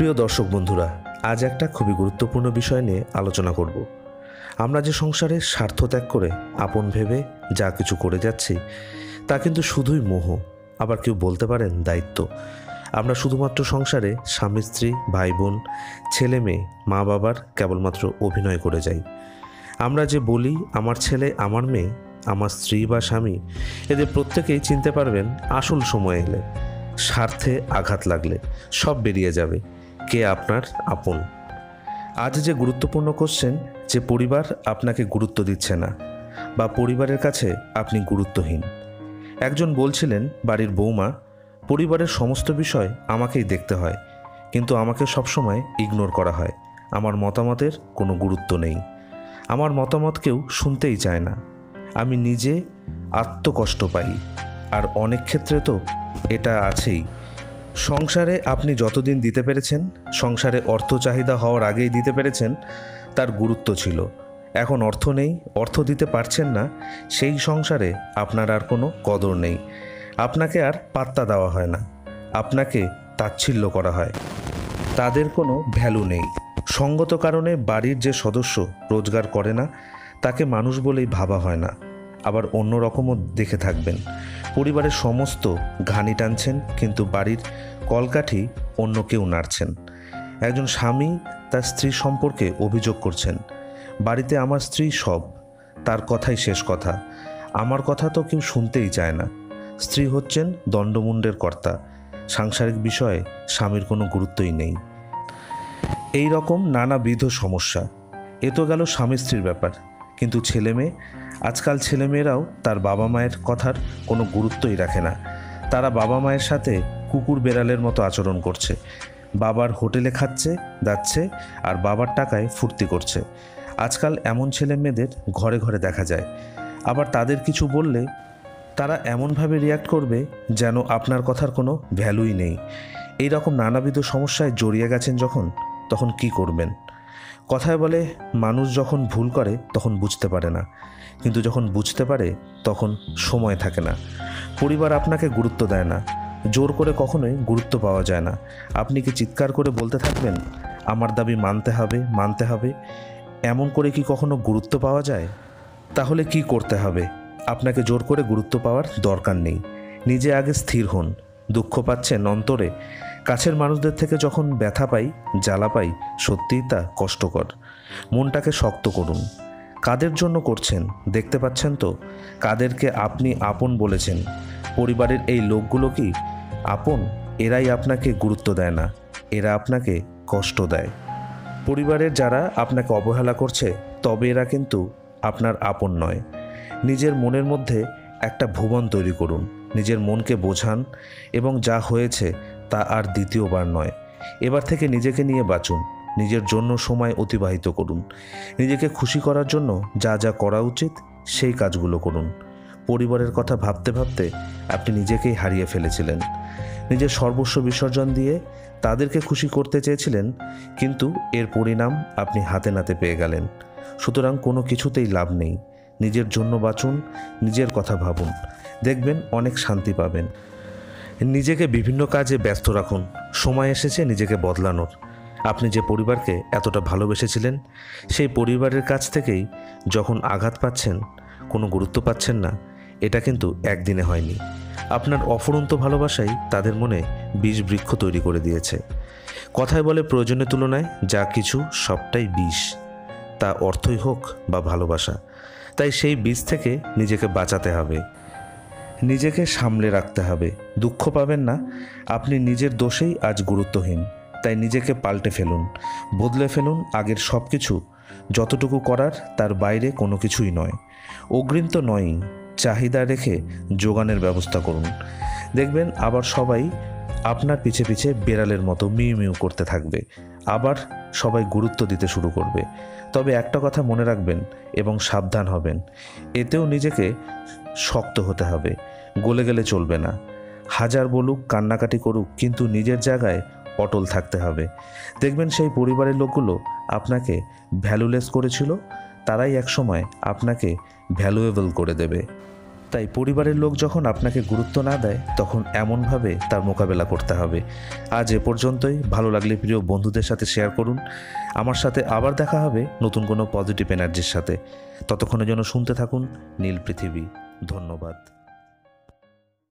প্রিয় দর্শক বন্ধুরা, আজ একটা খুবই গুরুত্বপূর্ণ বিষয় নিয়ে আলোচনা করব। আমরা যে সংসারে স্বার্থ ত্যাগ করে আপন ভেবে যা কিছু করে যাচ্ছি, তা কিন্তু শুধুই মোহ, আবার কেউ বলতে পারেন দায়িত্ব। আমরা শুধুমাত্র সংসারে স্বামী, স্ত্রী, ভাই, বোন, ছেলে, মেয়ে, মা, বাবার কেবলমাত্র অভিনয় করে যাই। আমরা যে বলি, আমার ছেলে, আমার মেয়ে, আমার স্ত্রী বা স্বামী, এদের প্রত্যেকেই চিনতে পারবেন আসল সময় এলে। স্বার্থে আঘাত লাগলে সব বেরিয়ে যাবে। কে আপনার আপন? আজ যে গুরুত্বপূর্ণ কোশ্চেন যে পরিবার আপনাকে গুরুত্ব দিচ্ছে না, বা পরিবারের কাছে আপনি গুরুত্বহীন। একজন বলছিলেন, বাড়ির বৌমা, পরিবারের সমস্ত বিষয় আমাকেই দেখতে হয়, কিন্তু আমাকে সবসময় ইগনোর করা হয়। আমার মতামতের কোনো গুরুত্ব নেই। আমার মতামত কেউ শুনতেই চায় না। আমি নিজে আত্মকষ্ট পাই। আর অনেক ক্ষেত্রে তো এটা আছেই। সংসারে আপনি যতদিন দিতে পেরেছেন, সংসারে অর্থ চাহিদা হওয়ার আগেই দিতে পেরেছেন, তার গুরুত্ব ছিল। এখন অর্থ নেই, অর্থ দিতে পারছেন না, সেই সংসারে আপনার আর কোনো কদর নেই। আপনাকে আর পাত্তা দেওয়া হয় না। আপনাকে তাচ্ছিল্য করা হয়। তাদের কোনো ভ্যালু নেই। সঙ্গত কারণে বাড়ির যে সদস্য রোজগার করে না, তাকে মানুষ বলেই ভাবা হয় না। আবার অন্য রকমও দেখে থাকবেন। পরিবারের সমস্ত ঘানি টানছেন, কিন্তু বাড়ির কলকাঠি অন্য কেউ নাড়ছেন। একজন স্বামী তার স্ত্রী সম্পর্কে অভিযোগ করছেন, বাড়িতে আমার স্ত্রী সব, তার কথাই শেষ কথা। আমার কথা তো কেউ শুনতেই চায় না। স্ত্রী হচ্ছেন দণ্ডমুণ্ডের কর্তা। সাংসারিক বিষয়ে স্বামীর কোনো গুরুত্বই নেই। এই রকম নানাবিধ সমস্যা। এ তো গেল স্বামী স্ত্রীর ব্যাপার। কিন্তু ছেলে মেয়ে আজকাল ছেলেমেয়েরাও তার বাবা মায়ের কথার কোনো গুরুত্বই রাখে না। তারা বাবা মায়ের সাথে কুকুর বেড়ালের মতো আচরণ করছে। বাবার হোটেলে খাচ্ছে যাচ্ছে আর বাবার টাকায় ফুর্তি করছে। আজকাল এমন ছেলে মেয়েদের ঘরে ঘরে দেখা যায়। আবার তাদের কিছু বললে তারা এমনভাবে রিয়াক্ট করবে যেন আপনার কথার কোনো ভ্যালুই নেই। এই রকম নানাবিধ সমস্যায় জড়িয়ে গেছেন যখন, তখন কি করবেন? কথায় বলে মানুষ যখন ভুল করে, তখন বুঝতে পারে না। কিন্তু যখন বুঝতে পারে, তখন সময় থাকে না। পরিবার আপনাকে গুরুত্ব দেয় না। জোর করে কখনোই গুরুত্ব পাওয়া যায় না। আপনি কি চিৎকার করে বলতে থাকবেন, আমার দাবি মানতে হবে মানতে হবে এমন করে কি কখনো গুরুত্ব পাওয়া যায়? তাহলে কি করতে হবে? আপনাকে জোর করে গুরুত্ব পাওয়ার দরকার নেই। নিজে আগে স্থির হন। দুঃখ পাচ্ছেন অন্তরে কাছের মানুষদের থেকে যখন ব্যথা পাই, জ্বালা পাই, সত্যিই তা কষ্টকর। মনটাকে শক্ত করুন। কাদের জন্য করছেন? দেখতে পাচ্ছেন তো? কাদেরকে আপনি আপন বলেছেন। পরিবারের এই লোকগুলো কি আপন? এরাই আপনাকে গুরুত্ব দেয় না। এরা আপনাকে কষ্ট দেয়। পরিবারের যারা আপনাকে অবহেলা করছে, তবে এরা কিন্তু আপনার আপন নয়। নিজের মনের মধ্যে একটা ভুবন তৈরি করুন। নিজের মনকে বোঝান এবং যা হয়েছে তা আর দ্বিতীয়বার নয়। এবার থেকে নিজেকে নিয়ে বাঁচুন। নিজের জন্য সময় অতিবাহিত করুন। নিজেকে খুশি করার জন্য যা যা করা উচিত, সেই কাজগুলো করুন। পরিবারের কথা ভাবতে ভাবতে আপনি নিজেকেই হারিয়ে ফেলেছিলেন। নিজের সর্বস্ব বিসর্জন দিয়ে তাদেরকে খুশি করতে চেয়েছিলেন, কিন্তু এর পরিণাম আপনি হাতে নাতে পেয়ে গেলেন। সুতরাং কোনো কিছুতেই লাভ নেই। নিজের জন্য বাঁচুন, নিজের কথা ভাবুন। দেখবেন অনেক শান্তি পাবেন। নিজেকে বিভিন্ন কাজে ব্যস্ত রাখুন। সময় এসেছে নিজেকে বদলানোর। আপনি যে পরিবারকে এতটা ভালোবেসেছিলেন, সেই পরিবারের কাছ থেকেই যখন আঘাত পাচ্ছেন, কোনো গুরুত্ব পাচ্ছেন না, এটা কিন্তু একদিনে হয়নি। আপনার অফুরন্ত ভালোবাসাই তাদের মনে বিষ বৃক্ষ তৈরি করে দিয়েছে। কথায় বলে প্রয়োজনের তুলনায় যা কিছু, সবটাই বিষ। তা অর্থই হোক বা ভালোবাসা, তাই সেই বীজ থেকে নিজেকে বাঁচাতে হবে। নিজেকে সামলে রাখতে হবে। দুঃখ পাবেন না, আপনি নিজের দোষেই আজ গুরুত্বহীন। তাই নিজেকে পাল্টে ফেলুন, বদলে ফেলুন আগের সব কিছু যতটুকু করার, তার বাইরে কোনো কিছুই নয়। অগ্রিম তো নয়ই, চাহিদা রেখে যোগানের ব্যবস্থা করুন। দেখবেন আবার সবাই আপনার পিছে পিছে বেড়ালের মতো মিউ মিউ করতে থাকবে। আবার সবাই গুরুত্ব দিতে শুরু করবে। তবে একটা কথা মনে রাখবেন এবং সাবধান হবেন, এতেও নিজেকে শক্ত হতে হবে, গলে গেলে চলবে না। হাজার বলুক, কান্নাকাটি করুক, কিন্তু নিজের জায়গায় অটল থাকতে হবে। দেখবেন সেই পরিবারের লোকগুলো আপনাকে ভ্যালুলেস করেছিল, তারাই একসময় আপনাকে ভ্যালুয়েবল করে দেবে। তাই পরিবারের লোক যখন আপনাকে গুরুত্ব না দেয়, তখন এমনভাবে তার মোকাবেলা করতে হবে। আজ এ পর্যন্তই। ভালো লাগলে প্রিয় বন্ধুদের সাথে শেয়ার করুন। আমার সাথে আবার দেখা হবে নতুন কোনো পজিটিভ এনার্জির সাথে। ততক্ষণের জন্য শুনতে থাকুন নীল পৃথিবী। ধন্যবাদ।